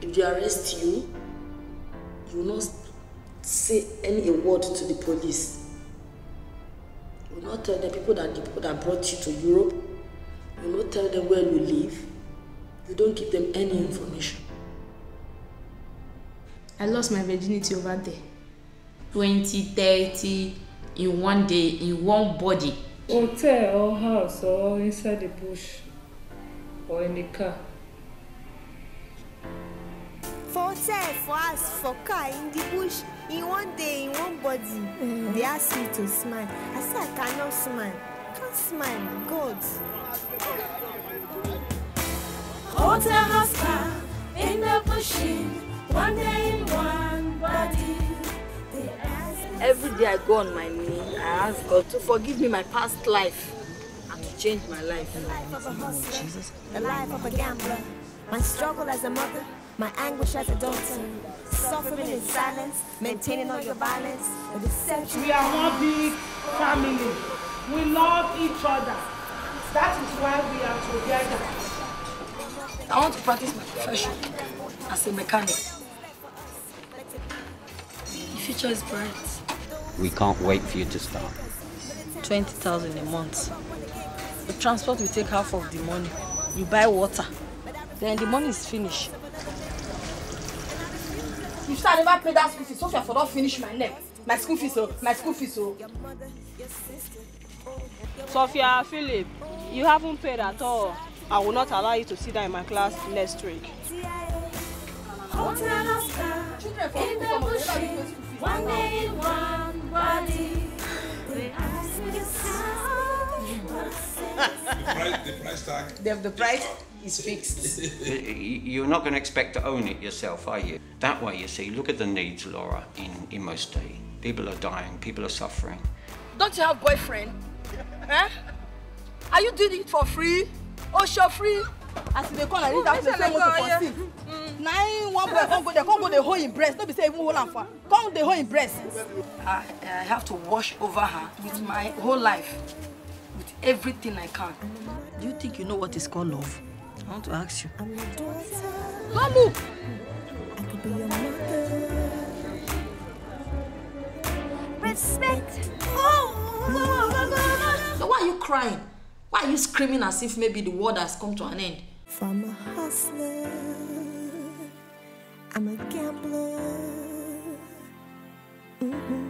If they arrest you, you will not say any word to the police. You will not tell the people that the people that brought you to Europe. You will not tell them where you live. You don't give them any information. I lost my virginity over there. 20, 30 in one day, in one body. Hotel or house or inside the bush or in the car. For hotel, for house, for car, in the bush, in one day, in one body. They ask me to smile. I say I cannot smile. Can't smile. God. Hotel house car Every day I go on my knee, I ask God to forgive me my past life and to change my life. The life of a hustler, the life of a gambler. My struggle as a mother, my anguish as a daughter. Suffering in silence, maintaining all your violence, the deception. We are one big family. We love each other. That is why we are together. I want to practice my profession as a mechanic. The future is bright. We can't wait for you to start. 20,000 a month. The transport will take half of the money. You buy water. Then the money is finished. You should never pay that school fees. Sophia for not finish my neck. My school fees, oh, my school fees, oh. Sophia, Philip, you haven't paid at all. I will not allow you to sit down in my class next week. hotel house car in the bushing, one day price, the price tag. The, the price is fixed. You're not going to expect to own it yourself, are you? That way, you see, look at the needs, Laura, in Imo State. People are dying, people are suffering. Don't you have boyfriend? Eh? Are you doing it for free? Oh, sure free. As they call and that place say want to for sick. Na him one boy come go there, come go dey hold him breast. No be say even hold am for. Come dey hold him breast. I, I have to wash over her with my whole life, with everything I can. Do you think you know what is called love? I want to ask you. Go look. Respect. So why are you crying? Why are you screaming as if maybe the world has come to an end? From a hustler, I'm a gambler. Mm-hmm.